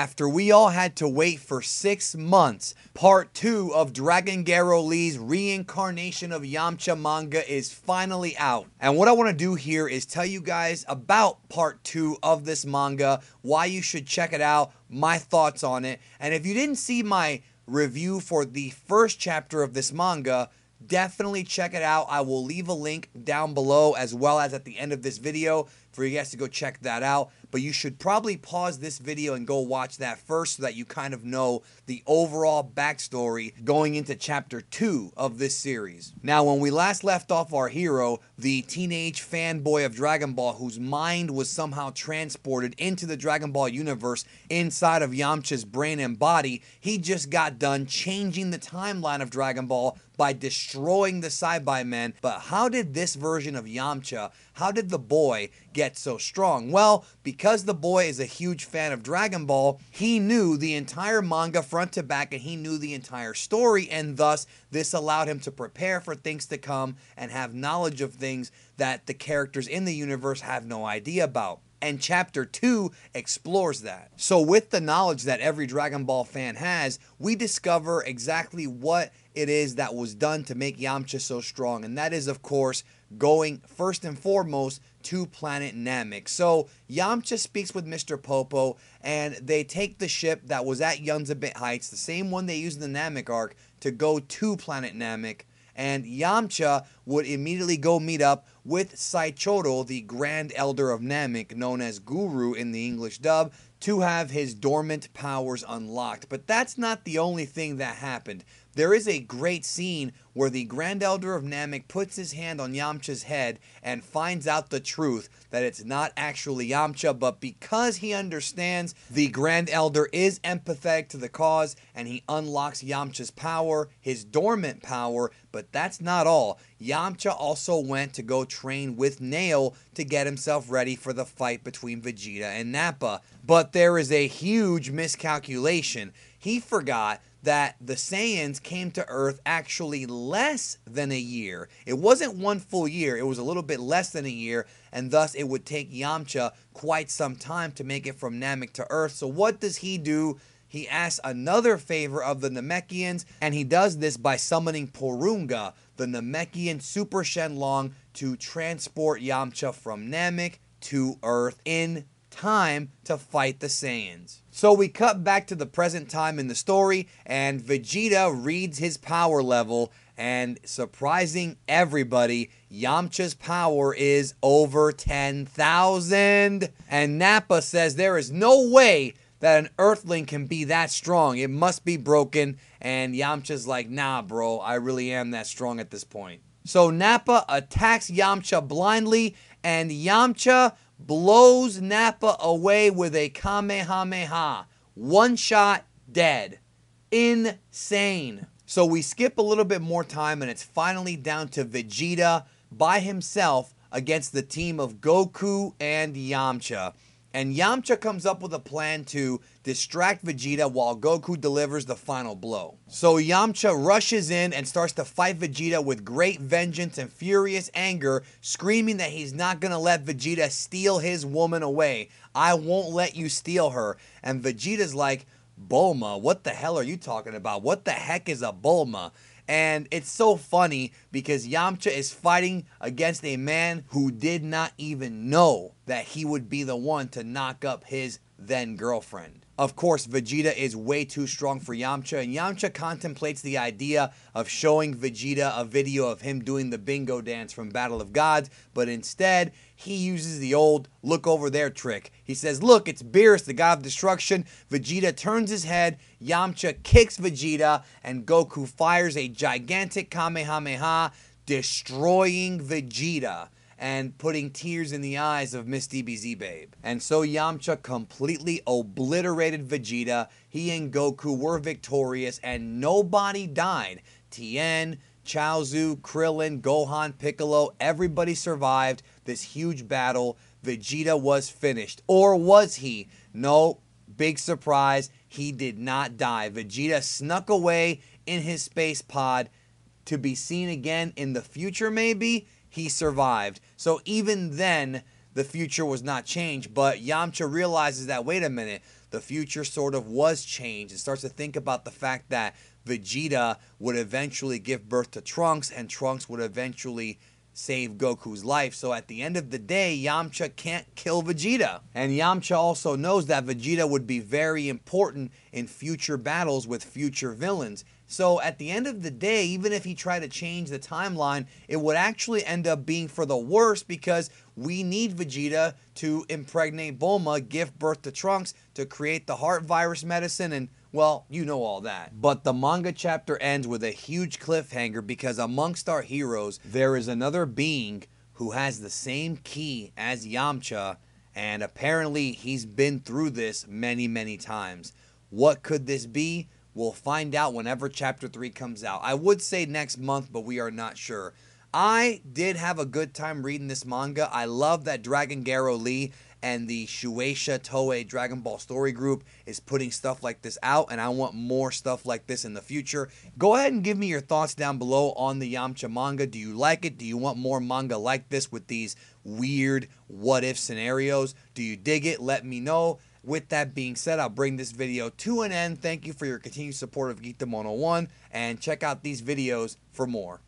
after we all had to wait for six months, part two of Dragon Garow Lee's reincarnation of Yamcha manga is finally out. And what I want to do here is tell you guys about part two of this manga, why you should check it out, my thoughts on it. And if you didn't see my review for the first chapter of this manga, definitely check it out. I will leave a link down below as well as at the end of this video for you guys to go check that out. But you should probably pause this video and go watch that first so that you kind of know the overall backstory going into chapter 2 of this series. Now, when we last left off our hero, the teenage fanboy of Dragon Ball whose mind was somehow transported into the Dragon Ball universe inside of Yamcha's brain and body, he just got done changing the timeline of Dragon Ball by destroying the Saibamen. But how did this version of Yamcha, how did the boy get so strong? Well, because the boy is a huge fan of Dragon Ball, he knew the entire manga front to back and he knew the entire story, and thus this allowed him to prepare for things to come and have knowledge of things that the characters in the universe have no idea about. And chapter 2 explores that. So, with the knowledge that every Dragon Ball fan has, we discover exactly what it is that was done to make Yamcha so strong. And that is, of course, going first and foremost to planet Namek. So Yamcha speaks with Mr. Popo, and they take the ship that was at Yunzabit Heights, the same one they used in the Namek arc, to go to planet Namek. And Yamcha would immediately go meet up with Saichoro, the Grand Elder of Namek, known as Guru in the English dub, to have his dormant powers unlocked. But that's not the only thing that happened. There is a great scene where the Grand Elder of Namek puts his hand on Yamcha's head and finds out the truth that it's not actually Yamcha, but because he understands the Grand Elder is empathetic to the cause and he unlocks Yamcha's power, his dormant power, but that's not all. Yamcha also went to go train with Nail to get himself ready for the fight between Vegeta and Nappa. But there is a huge miscalculation. He forgot that the Saiyans came to Earth actually less than a year. It wasn't one full year, it was a little bit less than a year, and thus it would take Yamcha quite some time to make it from Namek to Earth. So, what does he do? He asks another favor of the Namekians, and he does this by summoning Porunga, the Namekian Super Shenlong, to transport Yamcha from Namek to Earth in time to fight the Saiyans. So we cut back to the present time in the story, and Vegeta reads his power level, and surprising everybody, Yamcha's power is over 10,000. And Nappa says there is no way that an Earthling can be that strong. It must be broken. And Yamcha's like, nah, bro, I really am that strong at this point. So Nappa attacks Yamcha blindly, and Yamcha blows Nappa away with a Kamehameha. One shot, dead. Insane. So we skip a little bit more time, and it's finally down to Vegeta by himself against the team of Goku and Yamcha. And Yamcha comes up with a plan to distract Vegeta while Goku delivers the final blow. So Yamcha rushes in and starts to fight Vegeta with great vengeance and furious anger, screaming that he's not gonna let Vegeta steal his woman away. I won't let you steal her. And Vegeta's like, Bulma, what the hell are you talking about? What the heck is a Bulma? And it's so funny because Yamcha is fighting against a man who did not even know that he would be the one to knock up his then girlfriend. Of course, Vegeta is way too strong for Yamcha, and Yamcha contemplates the idea of showing Vegeta a video of him doing the bingo dance from Battle of Gods, but instead, he uses the old look over there trick. He says, Look, it's Beerus, the god of destruction. Vegeta turns his head, Yamcha kicks Vegeta, and Goku fires a gigantic Kamehameha, destroying Vegeta and putting tears in the eyes of Miss DBZ Babe. And so Yamcha completely obliterated Vegeta. He and Goku were victorious and nobody died. Tien, Chaozu, Krillin, Gohan, Piccolo, everybody survived this huge battle. Vegeta was finished. Or was he? No, big surprise. He did not die. Vegeta snuck away in his space pod to be seen again in the future, maybe he survived. So even then, the future was not changed. But Yamcha realizes that, wait a minute, the future sort of was changed. It starts to think about the fact that Vegeta would eventually give birth to Trunks, and Trunks would eventually save Goku's life. So at the end of the day, Yamcha can't kill Vegeta. And Yamcha also knows that Vegeta would be very important in future battles with future villains. So at the end of the day, even if he tried to change the timeline, it would actually end up being for the worse because we need Vegeta to impregnate Bulma, give birth to Trunks, to create the heart virus medicine, and well, you know all that. But the manga chapter ends with a huge cliffhanger because amongst our heroes, there is another being who has the same key as Yamcha, and apparently he's been through this many, many times. What could this be? We'll find out whenever chapter 3 comes out. I would say next month, but we are not sure. I did have a good time reading this manga. I love that Dragon Garow Lee and the Shueisha Toei Dragon Ball Story Group is putting stuff like this out, and I want more stuff like this in the future. Go ahead and give me your thoughts down below on the Yamcha manga. Do you like it? Do you want more manga like this with these weird what if scenarios? Do you dig it? Let me know. With that being said, I'll bring this video to an end. Thank you for your continued support of Geekdom 101, and check out these videos for more.